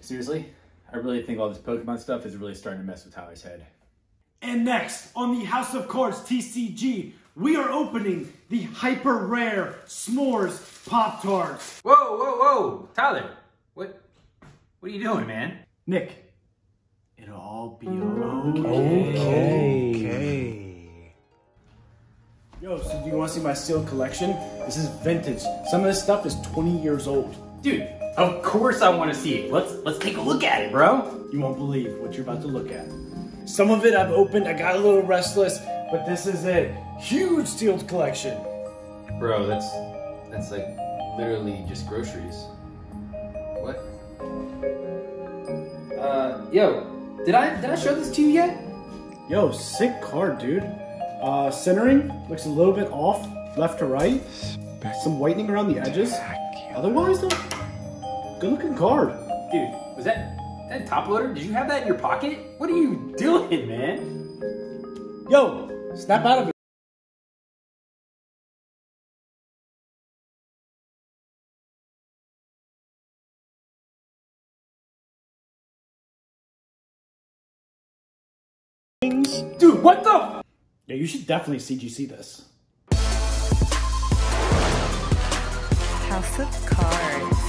Seriously, I really think all this Pokemon stuff is really starting to mess with Tyler's head. And next, on the House of Cards TCG, we are opening the hyper rare S'mores Pop Tarts. Whoa, whoa, whoa, Tyler, what, what are you doing, man? Nick, it'll all be okay. Okay. Yo, so do you want to see my sealed collection? This is vintage. Some of this stuff is 20 years old. Dude, of course I want to see it. Let's let's take a look at it, bro. You won't believe what you're about to look at. Some of it I've opened, I got a little restless, but this is it. Huge sealed collection. Bro, that's that's like literally just groceries. What? Uh, yo, did I did I show this to you yet? Yo, sick card, dude. Uh, centering looks a little bit off, left to right. Some whitening around the edges. Otherwise, though, good looking card. Dude, was that that top loader? Did you have that in your pocket? What are you doing, man? Yo, snap out of it. Dude, what the? Yeah, you should definitely CGC this. House of Cards.